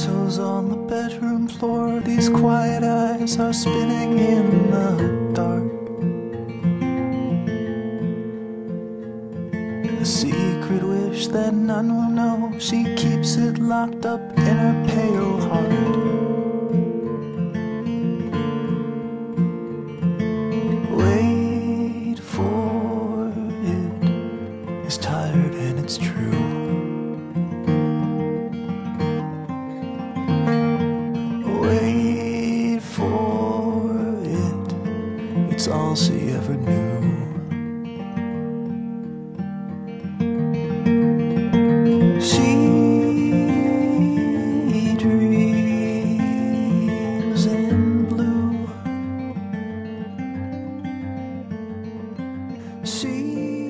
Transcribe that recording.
tiptoes on the bedroom floor. These quiet eyes are spinning in the dark. A secret wish that none will know. She keeps it locked up in her pale heart. Wait for it. It's tired and it's true. it's all she ever knew. She dreams in blue. She